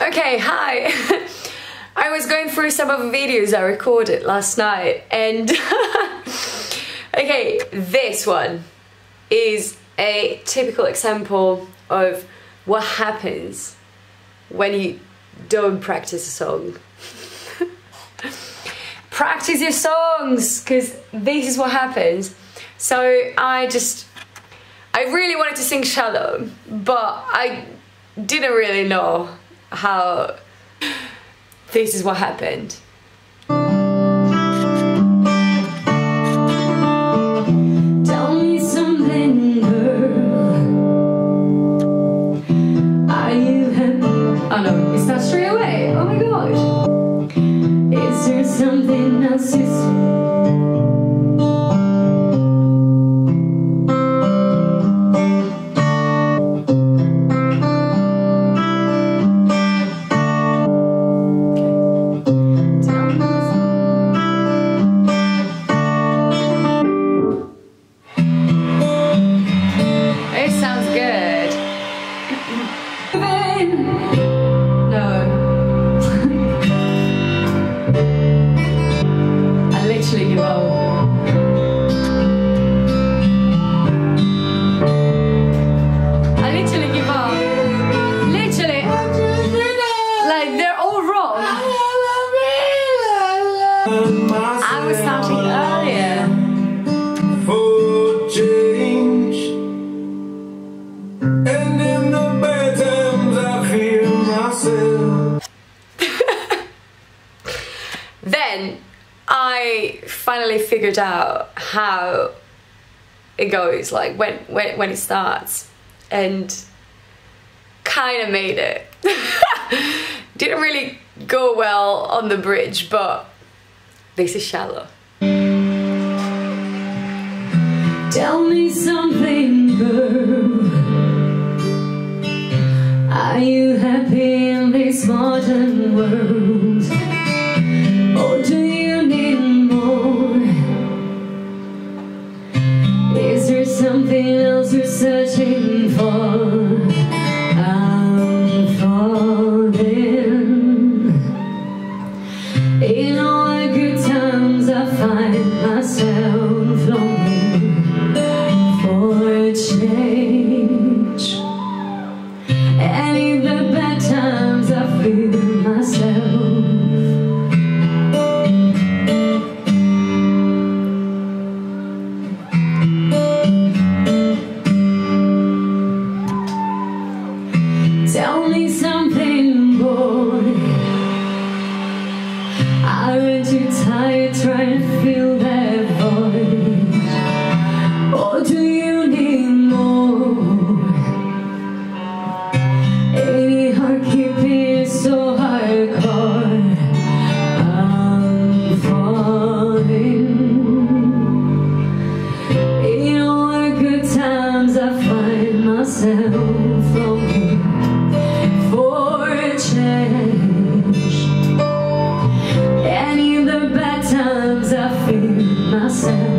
Okay, hi. I was going through some of the videos I recorded last night and okay, this one is a typical example of what happens when you don't practice a song. practice your songs because this is what happens. So I just, I really wanted to sing Shallow, but I didn't really know how this is what happened. Oh no, it's not straight away. Oh my gosh. Is there something else you see? It sounds good. No. I literally give up. I literally give up. Literally. Like they're all wrong. I was starting earlier. Finally figured out how it goes, like when when when it starts, and kind of made it. Didn't really go well on the bridge, but this is shallow. Tell me something, girl. Are you happy in this modern world? Something else you're searching for? I'm falling. In all the good times, I find myself longing for a change. Aren't you tired trying to fill that void? Or do you need more? Any heart keeping so hardcore? I'm falling. In all the good times, I find myself myself